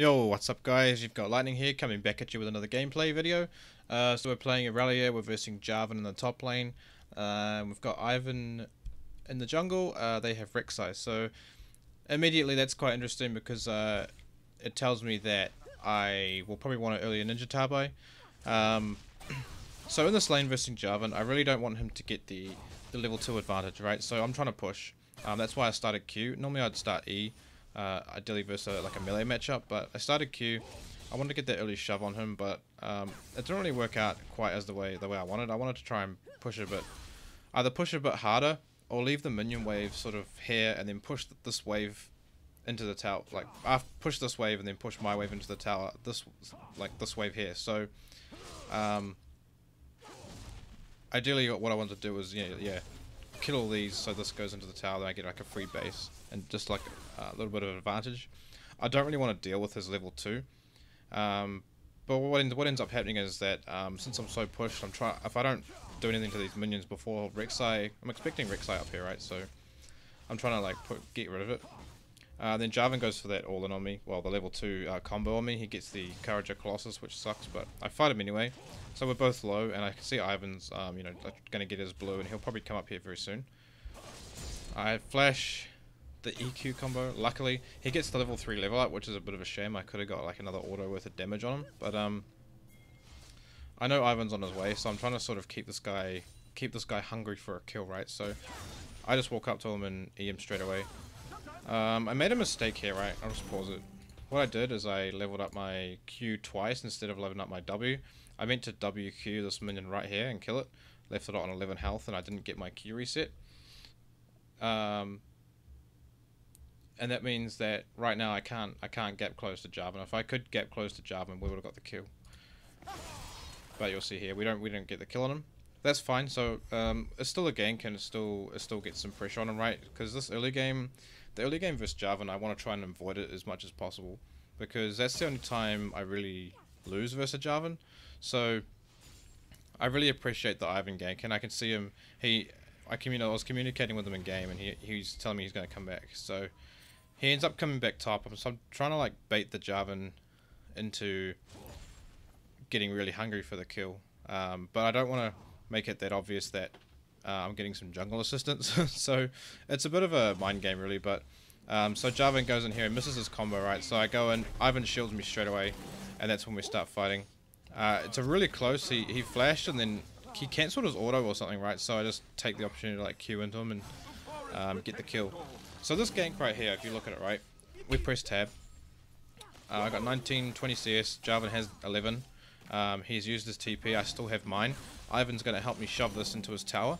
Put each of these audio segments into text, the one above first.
Yo, what's up guys? You've got Lightning here, coming back at you with another gameplay video. Uh, so we're playing Irelia, we're versing Jarvan in the top lane. Uh, we've got Ivern in the jungle, uh, they have Rek'Sai. So immediately that's quite interesting because uh, it tells me that I will probably want an earlier Ninja Tabi. Um, so in this lane versing Jarvan, I really don't want him to get the, the level 2 advantage, right? So I'm trying to push. Um, that's why I started Q. Normally I'd start E uh, ideally versus a, like a melee matchup. But I started Q. I wanted to get that early shove on him, but um, it didn't really work out quite as the way the way I wanted. I wanted to try and push a bit, either push a bit harder or leave the minion wave sort of here and then push this wave into the tower. Like I push this wave and then push my wave into the tower. This like this wave here. So um, ideally, what I wanted to do was yeah yeah kill all these so this goes into the tower. Then I get like a free base and just like a little bit of advantage. I don't really want to deal with his level 2. Um, but what, what ends up happening is that um, since I'm so pushed, I'm trying. If I don't do anything to these minions before Rek'Sai, I'm expecting Rek'Sai up here, right? So I'm trying to like put, get rid of it. Uh, then Jarvan goes for that all in on me. Well, the level 2 uh, combo on me. He gets the Courage of Colossus, which sucks, but I fight him anyway. So we're both low, and I can see Ivern's, um, you know, going to get his blue, and he'll probably come up here very soon. I flash the EQ combo. Luckily, he gets the level 3 level up, which is a bit of a shame. I could have got like another auto worth of damage on him. But um, I know Ivern's on his way, so I'm trying to sort of keep this guy keep this guy hungry for a kill, right? So I just walk up to him and E him straight away. Um, I made a mistake here, right? I'll just pause it. What I did is I leveled up my Q twice instead of leveling up my W. I meant to WQ this minion right here and kill it. Left it on 11 health and I didn't get my Q reset. Um, and that means that right now I can't I can't gap close to Jarvan. If I could gap close to Jarvan, we would have got the kill. But you'll see here, we don't we don't get the kill on him. That's fine. So um, it's still a gank and it still it still gets some pressure on him, right? Because this early game, the early game versus Jarvan, I want to try and avoid it as much as possible because that's the only time I really lose versus Jarvan. So I really appreciate the Ivern gank, and I can see him. He, I communi- I was communicating with him in game, and he he's telling me he's going to come back. So he ends up coming back top. So I'm trying to like bait the Jarvan into getting really hungry for the kill. Um, but I don't want to make it that obvious that uh, I'm getting some jungle assistance. so it's a bit of a mind game really. But um, so Jarvan goes in here and misses his combo, right? So I go in, Ivern shields me straight away, and that's when we start fighting. Uh, it's a really close. He, he flashed and then he cancelled his auto or something, right? So I just take the opportunity to like Q into him and um, get the kill. So this gank right here, if you look at it right, we press tab. Uh, I got 19, 20 CS, Jarvan has 11. Um, he's used his TP, I still have mine. Ivern's going to help me shove this into his tower.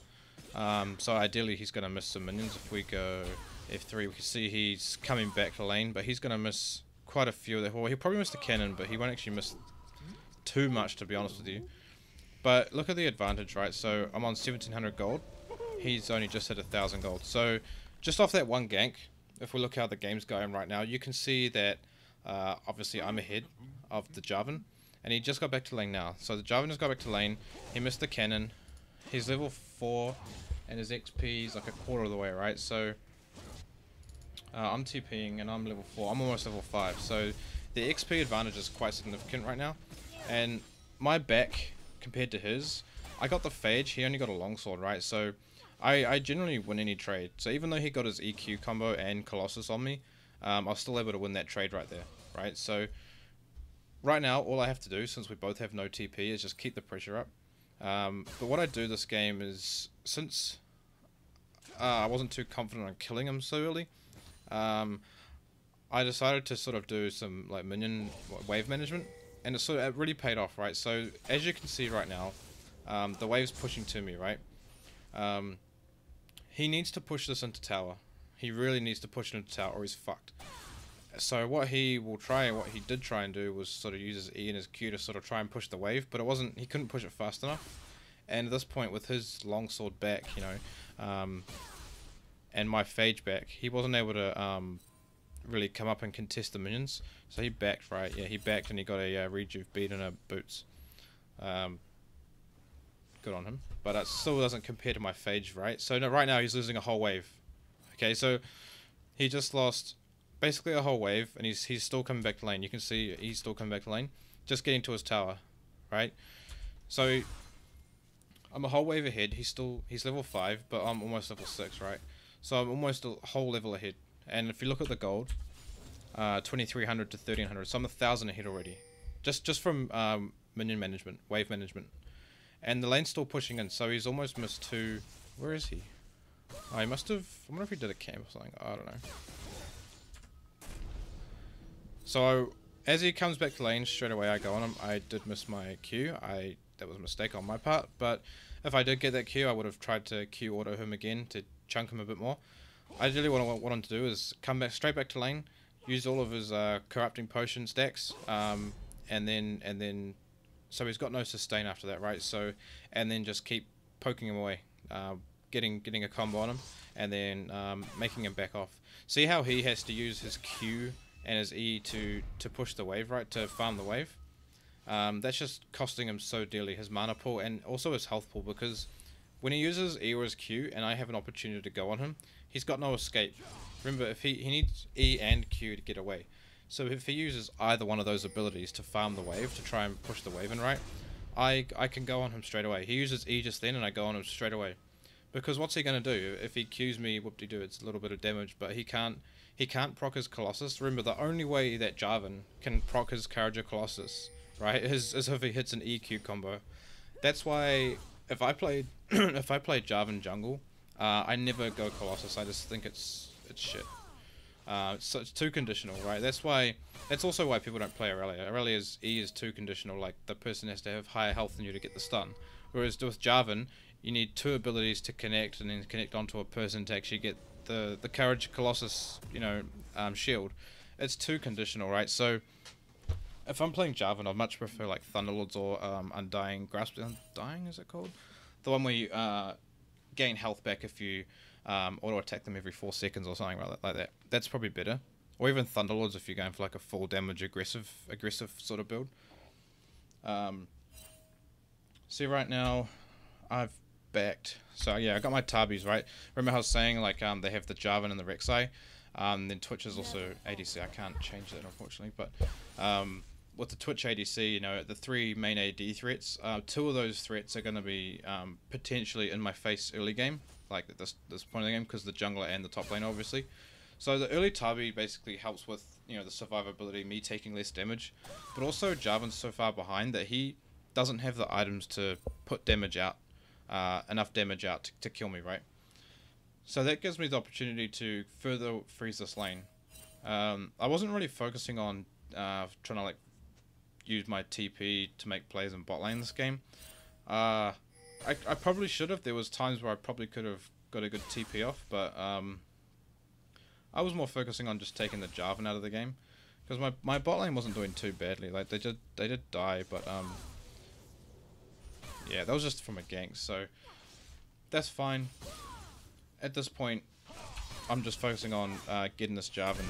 Um, so ideally he's going to miss some minions if we go F3. We can see he's coming back to lane, but he's going to miss quite a few. of Well, he'll probably miss the cannon, but he won't actually miss too much to be honest with you. But look at the advantage, right? So I'm on 1700 gold. He's only just hit a 1000 gold. So just off that one gank, if we look how the game's going right now, you can see that uh, obviously I'm ahead of the Jarvan. And he just got back to lane now. So the Jarvan just got back to lane. He missed the cannon. He's level 4 and his XP is like a quarter of the way, right? So uh, I'm TPing and I'm level 4. I'm almost level 5. So the XP advantage is quite significant right now. And my back compared to his, I got the Phage. He only got a longsword, right? So I, I generally win any trade. So even though he got his EQ combo and Colossus on me, um, I was still able to win that trade right there, right? So right now, all I have to do, since we both have no TP, is just keep the pressure up. Um, but what I do this game is, since uh, I wasn't too confident on killing him so early, um, I decided to sort of do some like minion wave management, and it sort of it really paid off, right? So as you can see right now, um, the wave's pushing to me, right? Um, he needs to push this into tower. He really needs to push it into tower or he's fucked. So what he will try and what he did try and do was sort of use his E and his Q to sort of try and push the wave, but it wasn't, he couldn't push it fast enough. And at this point with his longsword back, you know, um, and my phage back, he wasn't able to um, really come up and contest the minions. So he backed, right? Yeah, he backed and he got a uh, rejuve bead and a boots. Um, good on him. But that still doesn't compare to my phage, right? So no, right now he's losing a whole wave. Okay, so he just lost basically a whole wave, and he's he's still coming back to lane. You can see he's still coming back to lane, just getting to his tower, right? So I'm a whole wave ahead. He's still he's level five, but I'm almost level six, right? So I'm almost a whole level ahead. And if you look at the gold, uh, 2300 to 1300, so I'm a thousand ahead already, just just from um, minion management, wave management, and the lane's still pushing in. So he's almost missed two. Where is he? Oh, he must have. I wonder if he did a camp or something. I don't know. So as he comes back to lane, straight away I go on him. I did miss my Q. I that was a mistake on my part, but if I did get that Q, I would have tried to Q auto him again to chunk him a bit more. Ideally, what I want him to do is come back straight back to lane, use all of his uh, corrupting potion stacks, um, and then and then, so he's got no sustain after that, right? So, and then just keep poking him away, uh, getting getting a combo on him, and then um, making him back off. See how he has to use his Q and his E to to push the wave, right? To farm the wave. Um, that's just costing him so dearly, his mana pool and also his health pool, because when he uses E or his Q and I have an opportunity to go on him, he's got no escape. Remember, if he, he needs E and Q to get away. So if he uses either one of those abilities to farm the wave, to try and push the wave in right, I, I can go on him straight away. He uses E just then and I go on him straight away. Because what's he going to do? If he Qs me, whoop-de-doo, it's a little bit of damage, but he can't he can't proc his Colossus. Remember, the only way that Jarvan can proc his Courage Colossus right? Is, is if he hits an EQ combo. That's why if I played if I played Jarvan jungle, uh, I never go Colossus. I just think it's it's shit. Uh, so it's too conditional, right? That's why. That's also why people don't play Irelia. Irelia's E is too conditional. Like the person has to have higher health than you to get the stun. Whereas with Jarvan, you need two abilities to connect and then connect onto a person to actually get the the Courage Colossus, you know, um, shield. It's too conditional, right? So if I'm playing Jarvan, I'd much prefer like Thunderlords or um, Undying Grasp. Undying is it called? The one where you uh, gain health back if you um, auto attack them every four seconds or something like that. That's probably better. Or even Thunderlords if you're going for like a full damage aggressive aggressive sort of build. Um, see right now, I've backed. So yeah, I got my Tabis right. Remember how I was saying like um, they have the Jarvan and the Rek'Sai. Um, then Twitch is also ADC. I can't change that unfortunately, but um, with the Twitch ADC, you know, the three main AD threats, uh, two of those threats are going to be um, potentially in my face early game, like at this this point of the game, because the jungler and the top lane, obviously. So the early Tabi basically helps with you know the survivability, me taking less damage, but also Jarvan's so far behind that he doesn't have the items to put damage out, uh, enough damage out to, to kill me, right? So that gives me the opportunity to further freeze this lane. Um, I wasn't really focusing on uh, trying to like use my TP to make plays in bot lane this game. Uh, I, I probably should have. There was times where I probably could have got a good TP off, but um, I was more focusing on just taking the Jarvan out of the game because my my bot lane wasn't doing too badly. Like they did they did die, but um, yeah, that was just from a gank, so that's fine. At this point, I'm just focusing on uh, getting this Jarvan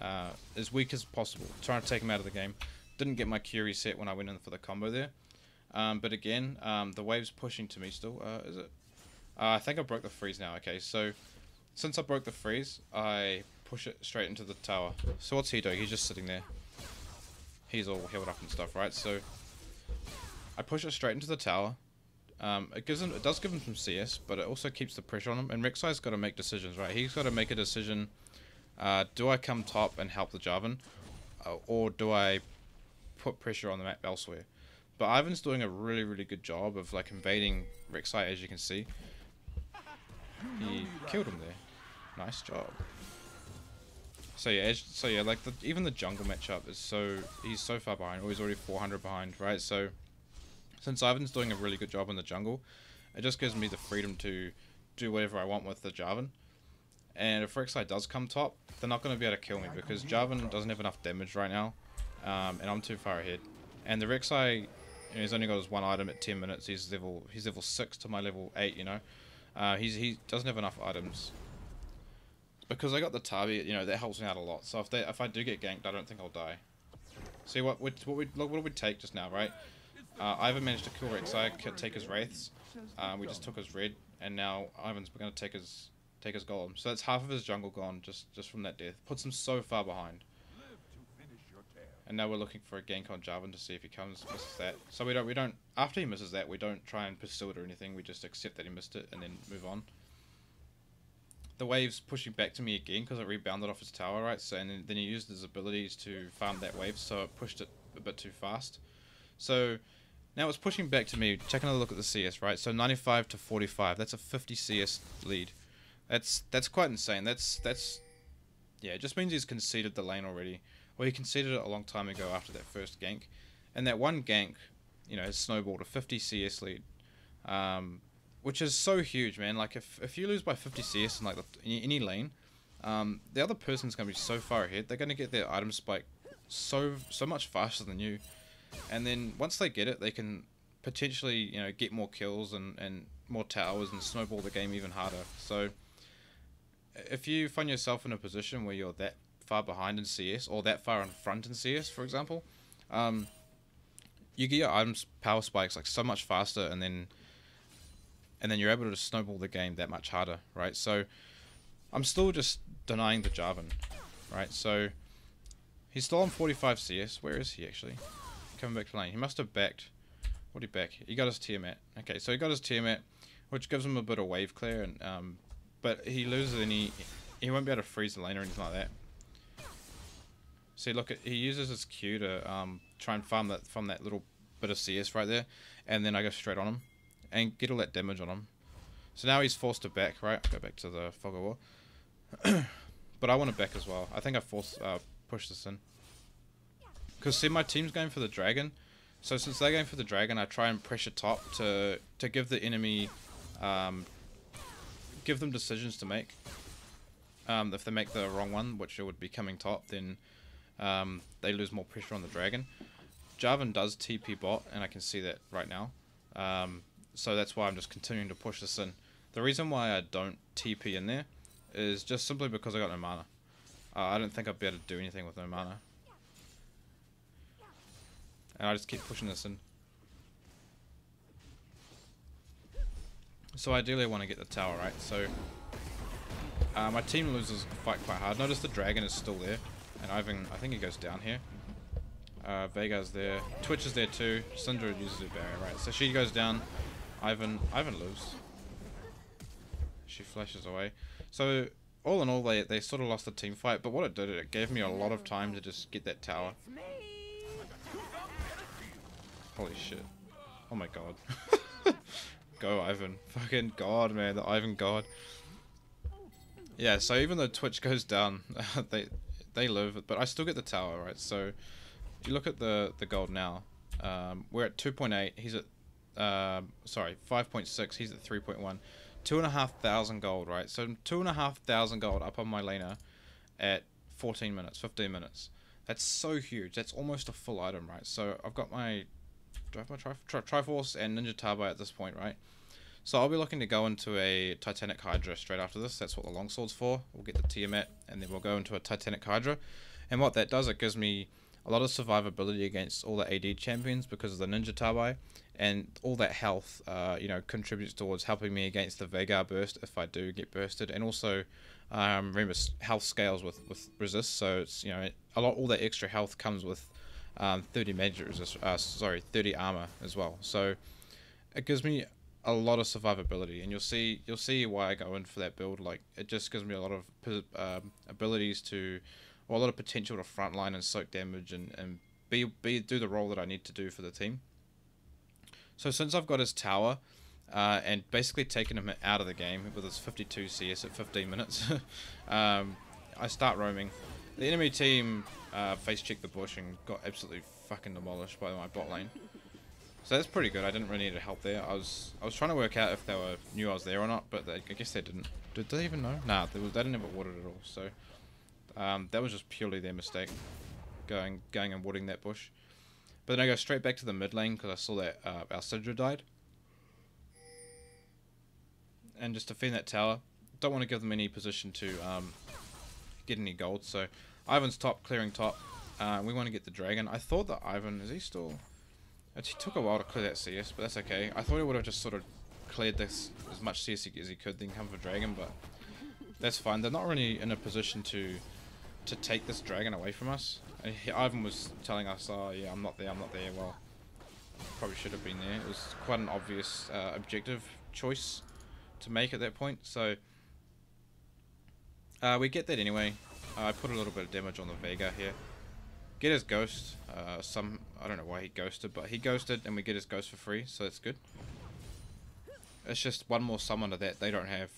uh, as weak as possible, trying to take him out of the game. Didn't get my Q reset when I went in for the combo there. Um, but again, um, the wave's pushing to me still. Uh, is it? Uh, I think I broke the freeze now. Okay, so since I broke the freeze, I push it straight into the tower. So what's he doing? He's just sitting there. He's all healed up and stuff, right? So I push it straight into the tower. Um, it gives him, it does give him some CS, but it also keeps the pressure on him. And Rek'Sai's got to make decisions, right? He's got to make a decision. Uh, do I come top and help the Jarvan, uh, or do I put pressure on the map elsewhere. But Ivern's doing a really, really good job of like invading Rek'Sai, as you can see. He killed him there. Nice job. So yeah, so yeah, like the, even the jungle matchup is so he's so far behind. Oh, he's already 400 behind, right? So since Ivern's doing a really good job in the jungle, it just gives me the freedom to do whatever I want with the Jarvan. And if Rek'Sai does come top, they're not going to be able to kill me because Jarvan doesn't have enough damage right now um, and I'm too far ahead. And the Rek'Sai, you know, he's only got his one item at 10 minutes. He's level he's level six to my level eight. You know, uh, he's he doesn't have enough items. Because I got the Tabi, you know, that helps me out a lot. So if they if I do get ganked, I don't think I'll die. See what what what we look what we take just now, right? Uh, Ivern managed to kill Rek'Sai, take his wraiths. Uh, we just took his red, and now Ivern's going to take his take his golem. So that's half of his jungle gone just just from that death. Puts him so far behind. And now we're looking for a gank on Jarvan to see if he comes misses that. So we don't we don't after he misses that we don't try and pursue it or anything. We just accept that he missed it and then move on. The wave's pushing back to me again because it rebounded off his tower, right? So and then he used his abilities to farm that wave, so it pushed it a bit too fast. So now it's pushing back to me. Check another look at the CS, right? So 95 to 45. That's a 50 CS lead. That's that's quite insane. That's that's yeah. It just means he's conceded the lane already. Well, he conceded it a long time ago after that first gank, and that one gank, you know, has snowballed a 50 CS lead, um, which is so huge, man. Like if if you lose by 50 CS in like the, any, any lane, um, the other person's gonna be so far ahead. They're gonna get their item spike so so much faster than you, and then once they get it, they can potentially you know get more kills and and more towers and snowball the game even harder. So if you find yourself in a position where you're that far behind in CS or that far in front in CS, for example, um, you get your items power spikes like so much faster, and then and then you're able to snowball the game that much harder, right? So I'm still just denying the Jarvan, right? So he's still on 45 CS. Where is he actually? Coming back to lane. He must have backed. What did he back? He got his Tiamat. Okay, so he got his Tiamat, which gives him a bit of wave clear, and um, but he loses any. He won't be able to freeze the lane or anything like that. See, look, he uses his Q to um, try and farm that from that little bit of CS right there, and then I go straight on him and get all that damage on him. So now he's forced to back, right? Go back to the fog of war. but I want to back as well. I think I force uh, push this in. Because see, my team's going for the dragon. So since they're going for the dragon, I try and pressure top to to give the enemy, um, give them decisions to make. Um, if they make the wrong one, which it would be coming top, then um, they lose more pressure on the dragon. Jarvan does TP bot, and I can see that right now. Um, so that's why I'm just continuing to push this in. The reason why I don't TP in there is just simply because I got no mana. Uh, I don't think I'd be able to do anything with no mana. And I just keep pushing this in. So ideally I want to get the tower, right? So uh, my team loses the fight quite hard. Notice the dragon is still there. And Ivern, I think he goes down here. Uh, Veigar's there. Twitch is there too. Syndra uses her barrier, right? So she goes down. Ivern, Ivern lives. She flashes away. So all in all, they they sort of lost the team fight. But what it did, it gave me a lot of time to just get that tower. Holy shit! Oh my god. Go Ivern. Fucking god, man. The Ivern god. Yeah, so even though Twitch goes down, they they live, but I still get the tower, right? So if you look at the the gold now, um, we're at 2.8. He's at uh, sorry 5.6. He's at 3.1. Two and a half thousand gold, right? So two and a half thousand gold up on my laner at 14 minutes, 15 minutes. That's so huge. That's almost a full item, right? So I've got my have my tri tri Triforce and Ninja Tabi at this point, right? So I'll be looking to go into a Titanic Hydra straight after this. That's what the longsword's for. We'll get the Tiamat, and then we'll go into a Titanic Hydra. And what that does, it gives me a lot of survivability against all the AD champions because of the Ninja Tabi, and all that health, uh, you know, contributes towards helping me against the Veigar burst if I do get bursted, and also um, remember health scales with with resist, so it's you know a lot all that extra health comes with um, 30 magic resist, uh, sorry, 30 armor as well. So it gives me a lot of survivability, and you'll see you'll see why I go in for that build. Like it just gives me a lot of um, abilities to, or a lot of potential to frontline and soak damage and and be be do the role that I need to do for the team. So since I've got his tower, uh, and basically taken him out of the game with his 52 CS at 15 minutes, um, I start roaming. The enemy team uh, face checked the bush and got absolutely fucking demolished by my bot lane. So that's pretty good. I didn't really need help there. I was I was trying to work out if they were knew I was there or not, but they, I guess they didn't. Did they even know? Nah, they, was, they didn't have it warded at all. So um, that was just purely their mistake, going going and warding that bush. But then I go straight back to the mid lane because I saw that uh, our Syndra died. And just defend that tower. Don't want to give them any position to um, get any gold. So Ivern's top, clearing top. Uh, we want to get the dragon. I thought that Ivern, is he still... It took a while to clear that CS, but that's okay. I thought he would have just sort of cleared this as much CS as he could, then come for Dragon, but that's fine. They're not really in a position to to take this dragon away from us. And he, Ivern was telling us, oh yeah, I'm not there, I'm not there. Well, probably should have been there. It was quite an obvious uh, objective choice to make at that point. So uh, we get that anyway. Uh, I put a little bit of damage on the Veigar here. Get his ghost. Uh, some I don't know why he ghosted, but he ghosted, and we get his ghost for free, so that's good. It's just one more summoner that they don't have.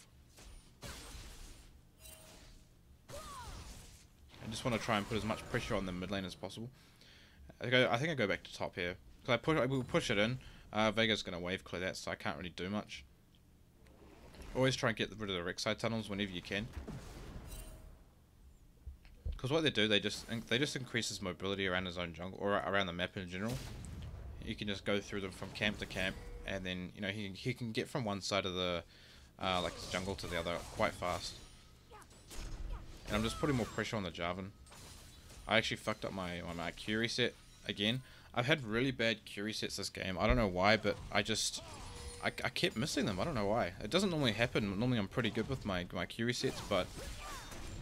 I just want to try and put as much pressure on the mid lane as possible. I, go, I think I go back to top here. Because I push, I will push it in. Uh, Veigar's going to wave clear that, so I can't really do much. Always try and get rid of the Rek'Sai tunnels whenever you can. Because what they do, they just they just increase his mobility around his own jungle, or around the map in general. You can just go through them from camp to camp, and then, you know, he, he can get from one side of the, uh, like, jungle to the other quite fast. And I'm just putting more pressure on the Jarvan. I actually fucked up my, my Q set again. I've had really bad Q sets this game. I don't know why, but I just... I, I kept missing them. I don't know why. It doesn't normally happen. Normally I'm pretty good with my, my Q sets, but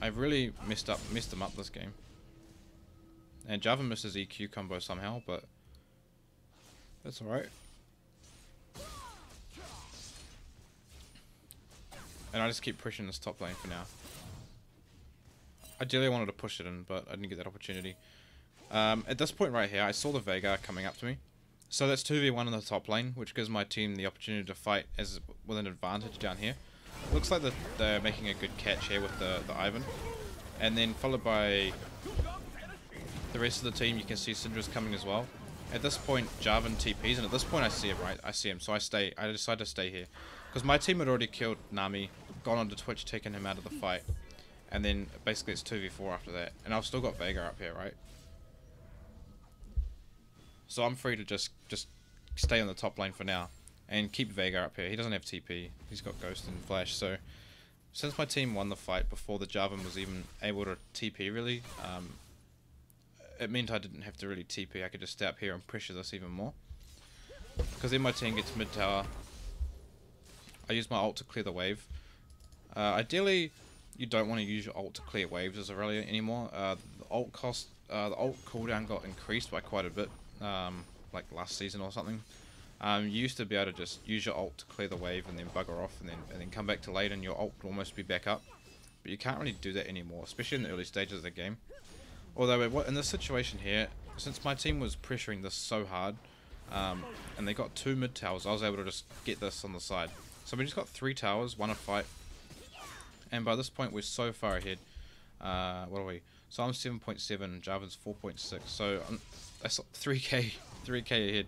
I've really messed up messed them up this game. And Jarvan misses EQ combo somehow, but that's alright. And I just keep pushing this top lane for now. Ideally I wanted to push it in, but I didn't get that opportunity. Um, at this point right here, I saw the Veigar coming up to me. So that's 2v1 in the top lane, which gives my team the opportunity to fight as with an advantage down here. Looks like they're making a good catch here with the, the Ivern. And then followed by the rest of the team, you can see Syndra's coming as well. At this point, Jarvan TPs, and at this point I see him, right? I see him, so I stay. I decide to stay here. Because my team had already killed Nami, gone onto Twitch, taken him out of the fight. And then basically it's 2v4 after that. And I've still got Veigar up here, right? So I'm free to just just stay on the top lane for now. And keep Veigar up here. He doesn't have TP. He's got Ghost and Flash. So since my team won the fight before the Jarvan was even able to TP really, um, it meant I didn't have to really TP. I could just stay up here and pressure this even more. Because then my team gets mid tower. I use my ult to clear the wave. Uh, ideally, you don't want to use your ult to clear waves as a rally anymore. Uh, the ult cost, uh, the ult cooldown got increased by quite a bit, um, like last season or something. Um, you used to be able to just use your ult to clear the wave and then bugger off and then and then come back to late and your ult would almost be back up. But you can't really do that anymore, especially in the early stages of the game. Although in this situation here, since my team was pressuring this so hard, um, and they got two mid towers, I was able to just get this on the side. So we just got three towers, one a fight, and by this point, we're so far ahead. Uh, what are we? So I'm 7.7, Jarvan's 4.6. So I'm, that's 3k, 3k ahead.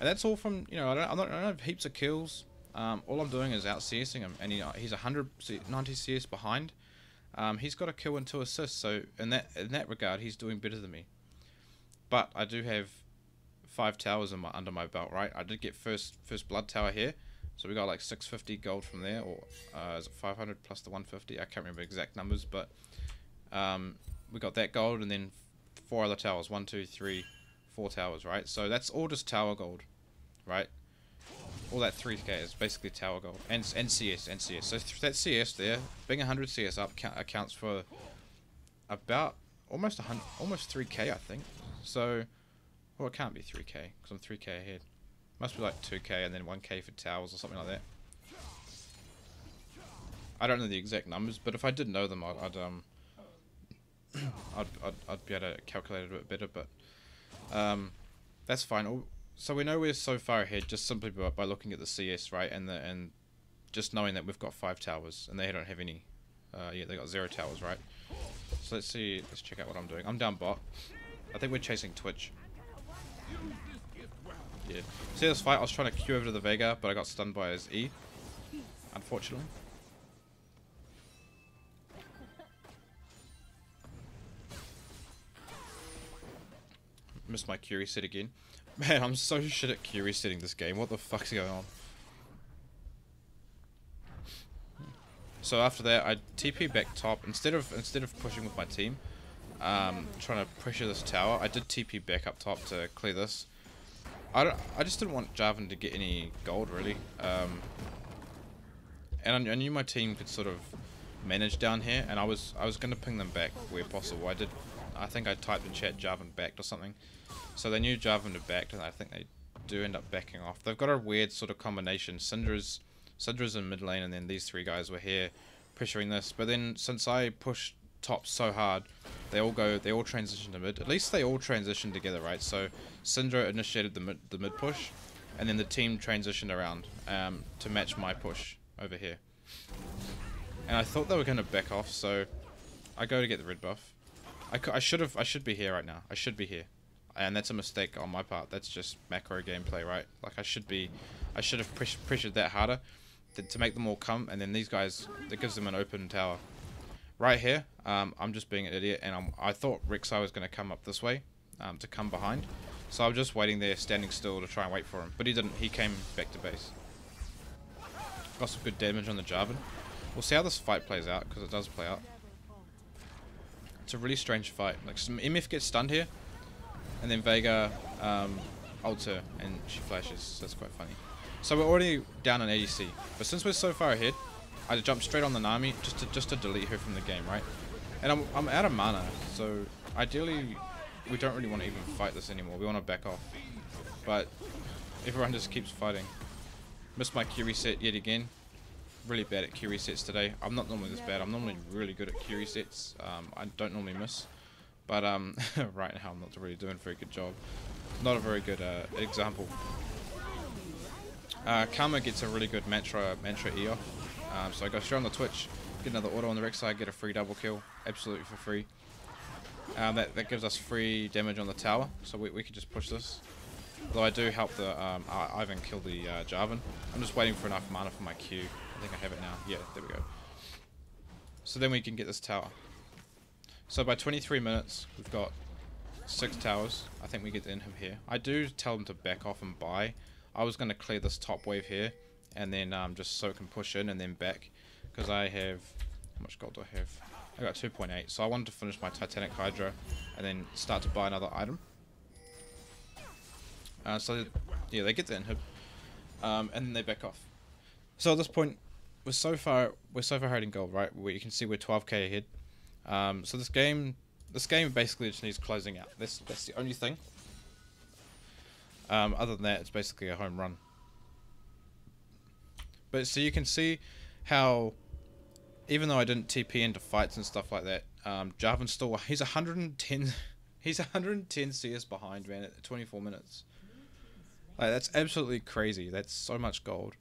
And that's all from, you know, I don't, I don't, I don't have heaps of kills. Um, all I'm doing is out CSing him. And he, he's 190 CS behind. Um, he's got a kill and two assists. So in that, in that regard, he's doing better than me. But I do have five towers my, under my belt, right? I did get first first blood tower here. So we got like 650 gold from there, or uh, is it 500 plus the 150? I can't remember exact numbers, but um, we got that gold and then four other towers. One, two, three, four towers, right? So that's all just tower gold, right? All that 3k is basically tower gold. And, and CS, and CS. So that CS there, being 100 CS up accounts for about almost 100, almost 3k, I think. So, well, it can't be 3k, because I'm 3k ahead. Must be like 2k and then 1k for towers or something like that. I don't know the exact numbers, but if I did know them, I'd, I'd um, I'd, I'd, I'd be able to calculate it a bit better. But um, that's fine. So we know we're so far ahead just simply by, looking at the CS, right, and the and just knowing that we've got five towers and they don't have any. Uh, yeah, they got zero towers, right? So let's see. Let's check out what I'm doing. I'm down bot. I think we're chasing Twitch. Yeah. See this fight? I was trying to Q over to the Veigar, but I got stunned by his E. Unfortunately. Missed my Q sit again. Man, I'm so shit at Q sitting this game. What the fuck's going on? So after that, I TP back top instead of instead of pushing with my team, um, trying to pressure this tower. I did TP back up top to clear this. I, I just didn't want Jarvan to get any gold, really. Um, and I, I, knew my team could sort of manage down here, and I was I was gonna ping them back where possible. I did, I think I typed in chat Jarvan backed or something, so they knew Jarvan had backed, and I think they do end up backing off. They've got a weird sort of combination. Syndra's Syndra's in mid lane, and then these three guys were here pressuring this. But then since I pushed top so hard, they all go, they all transition to mid. At least they all transition together, right? So Syndra initiated the mid, the mid push, and then the team transitioned around um, to match my push over here. And I thought they were going to back off, so I go to get the red buff. I, I should have, I should be here right now. I should be here. And that's a mistake on my part. That's just macro gameplay, right? Like I should be, I should have pres pressured that harder to, to make them all come, and then these guys, that gives them an open tower. Right here, um, I'm just being an idiot, and I'm, I thought Rek'Sai was going to come up this way um, to come behind. So I was just waiting there, standing still to try and wait for him. But he didn't. He came back to base. Got some good damage on the Jarvan. We'll see how this fight plays out, because it does play out. It's a really strange fight. Like, some MF gets stunned here, and then Veigar um, ults her, and she flashes. So that's quite funny. So we're already down on ADC, but since we're so far ahead, I jump straight on the Nami just to just to delete her from the game, right? And I'm I'm out of mana, so ideally we don't really want to even fight this anymore. We want to back off, but everyone just keeps fighting. Missed my Q reset yet again. Really bad at Q resets today. I'm not normally this bad. I'm normally really good at Q resets. Um, I don't normally miss, but um, right now I'm not really doing a very good job. Not a very good uh, example. Uh, Karma gets a really good Mantra, Mantra E off. Um, so I go straight on the Twitch, get another auto on the Rek'Sai, get a free double kill, absolutely for free. Um, that, that gives us free damage on the tower, so we, we could just push this. Though I do help the um, Ivern kill the uh, Jarvan. I'm just waiting for enough mana for my Q. I think I have it now. Yeah, there we go. So then we can get this tower. So by 23 minutes, we've got six towers. I think we get the inhib here. I do tell them to back off and buy. I was going to clear this top wave here, and then um, just so it can push in and then back. Because I have... How much gold do I have? I got 2.8. So I wanted to finish my Titanic Hydra, and then start to buy another item. Uh, so, yeah, they get the inhib. Um, and then they back off. So at this point, we're so far we're so far ahead in gold, right? Where you can see we're 12k ahead. Um, so this game, this game basically just needs closing out. That's that's the only thing. Um, other than that, it's basically a home run. But so you can see how, even though I didn't TP into fights and stuff like that, um, Jarvan still he's 110, he's 110 CS behind man at 24 minutes. Like that's absolutely crazy. That's so much gold.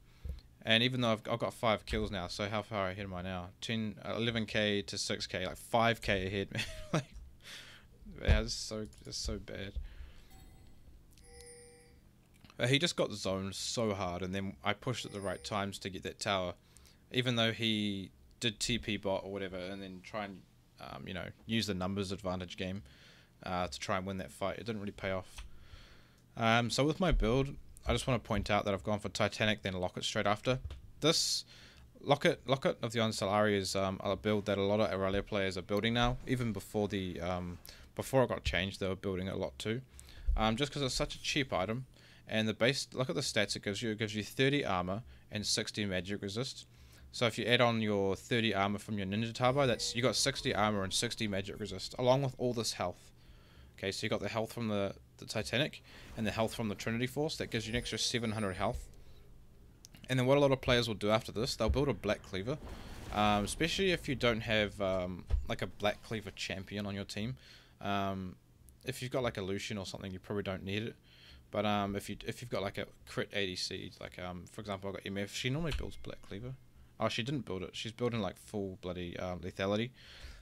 And even though I've, I've got five kills now, so how far ahead am I now? 10, 11k to 6k, like 5k ahead, man. like, yeah, it's so it's so bad. But he just got zoned so hard, and then I pushed at the right times to get that tower, even though he did TP bot or whatever, and then try and um, you know use the numbers advantage game uh, to try and win that fight. It didn't really pay off. Um, so with my build, I just want to point out that I've gone for Titanic, then Locket straight after. This Locket Locket of the Iron Solari is um, a build that a lot of Irelia players are building now. Even before the um, before it got changed, they were building it a lot too. Um, just because it's such a cheap item, and the base look at the stats it gives you. It gives you 30 armor and 60 magic resist. So if you add on your 30 armor from your Ninja Tabi, that's you got 60 armor and 60 magic resist, along with all this health. Okay, so you got the health from the the Titanic and the health from the Trinity Force. That gives you an extra 700 health. And then what a lot of players will do after this, they'll build a Black Cleaver. Um, especially if you don't have um, like a Black Cleaver champion on your team. Um, if you've got like a Lucian or something, you probably don't need it. But um, if you if you've got like a crit ADC, like um, for example, I got MF. She normally builds Black Cleaver. Oh, she didn't build it. She's building like full bloody um, lethality.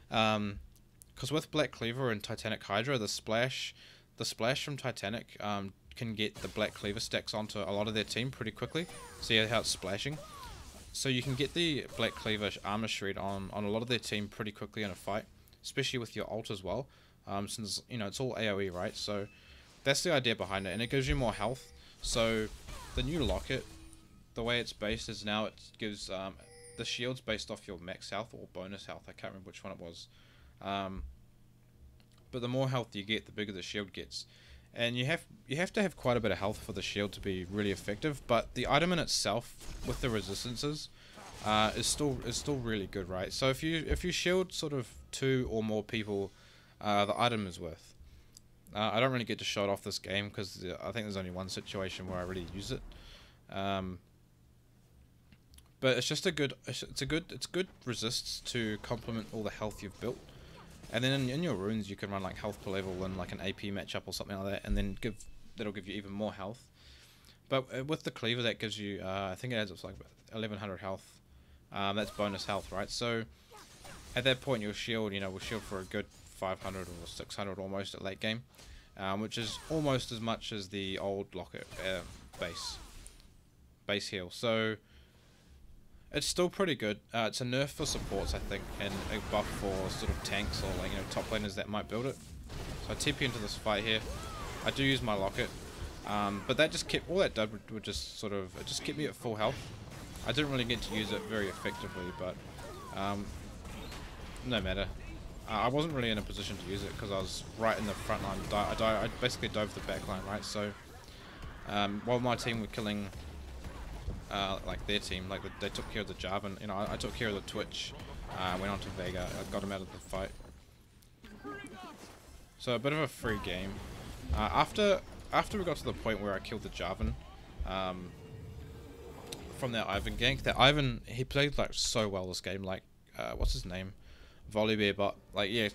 Because with Black Cleaver and Titanic Hydra, the splash the splash from Titanic um, can get the Black Cleaver stacks onto a lot of their team pretty quickly. See how it's splashing? So you can get the Black Cleaver armor shred on, on a lot of their team pretty quickly in a fight, especially with your ult as well, um, since you know it's all AoE, right? So that's the idea behind it, and it gives you more health. So the new locket, the way it's based is now it gives um, the shields based off your max health or bonus health. I can't remember which one it was. Um, but the more health you get, the bigger the shield gets. And you have you have to have quite a bit of health for the shield to be really effective. But the item in itself, with the resistances, uh, is still is still really good, right? So if you if you shield sort of two or more people, uh, the item is worth. Uh, I don't really get to show it off this game because I think there's only one situation where I really use it. Um, but it's just a good it's a good it's good resists to complement all the health you've built. And then in, in, your runes you can run like health per level and like an AP matchup or something like that and then give that'll give you even more health. But uh, with the cleaver that gives you uh, I think it adds up to like 1100 health. Um, that's bonus health, right? So at that point your shield, you know, will shield for a good 500 or 600 almost at late game. Um, which is almost as much as the old locket uh, base base heal. So it's still pretty good. Uh, it's a nerf for supports, I think, and a buff for sort of tanks or like you know top laners that might build it. So I TP into this fight here. I do use my locket, um, but that just kept all that did would, just sort of it just kept me at full health. I didn't really get to use it very effectively, but um, no matter. Uh, I wasn't really in a position to use it because I was right in the front line. I, I, I basically dove the back line, right? So um, while my team were killing uh, like their team, like they took care of the Jarvan. You know, I, I took care of the Twitch. Uh, went on to Veigar. I got him out of the fight. So a bit of a free game. Uh, after after we got to the point where I killed the Jarvan, um, from that Ivern gank, that Ivern he played like so well this game. Like, uh, what's his name? Volibear, but like yeah,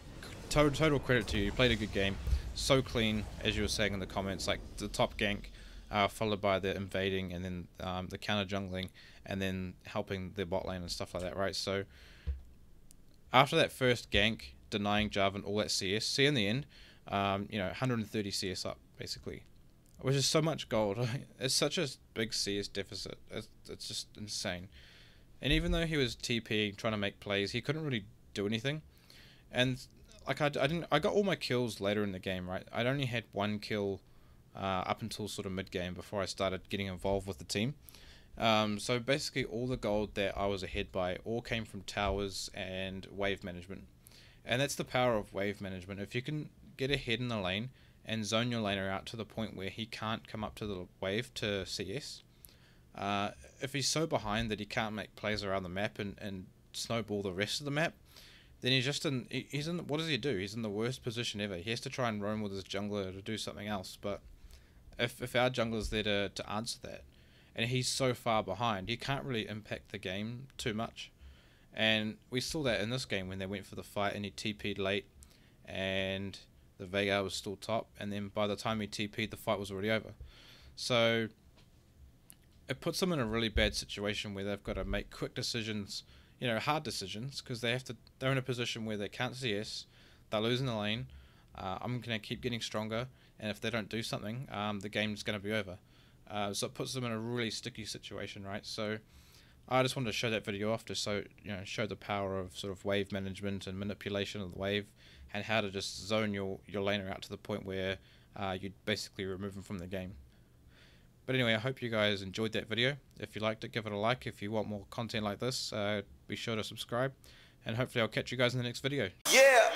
total total credit to you. You played a good game. So clean, as you were saying in the comments. Like the top gank uh, followed by the invading and then um, the counter jungling and then helping the bot lane and stuff like that, right? So after that first gank, denying Jarvan all that CS, see in the end, um, you know, 130 CS up basically, which is so much gold. it's such a big CS deficit. It's, it's just insane. And even though he was TPing, trying to make plays, he couldn't really do anything. And like I, I didn't, I got all my kills later in the game, right? I'd only had one kill uh, up until sort of mid game before I started getting involved with the team. Um, so basically, all the gold that I was ahead by all came from towers and wave management, and that's the power of wave management. If you can get ahead in the lane and zone your laner out to the point where he can't come up to the wave to CS, uh, if he's so behind that he can't make plays around the map and, and snowball the rest of the map, then he's just in. He's in. What does he do? He's in the worst position ever. He has to try and roam with his jungler to do something else, but if if our jungler's there to, to answer that, and he's so far behind, he can't really impact the game too much. And we saw that in this game when they went for the fight and he TP'd late, and the Veigar was still top, and then by the time he TP'd, the fight was already over. So it puts them in a really bad situation where they've got to make quick decisions, you know, hard decisions, because they have to. They're in a position where they can't CS, they're losing the lane. Uh, I'm gonna keep getting stronger, and if they don't do something, um, the game's going to be over. Uh, so it puts them in a really sticky situation, right? So I just wanted to show that video off to so you know show the power of sort of wave management and manipulation of the wave, and how to just zone your your laner out to the point where uh, you basically remove them from the game. But anyway, I hope you guys enjoyed that video. If you liked it, give it a like. If you want more content like this, uh, be sure to subscribe. And hopefully I'll catch you guys in the next video. Yeah!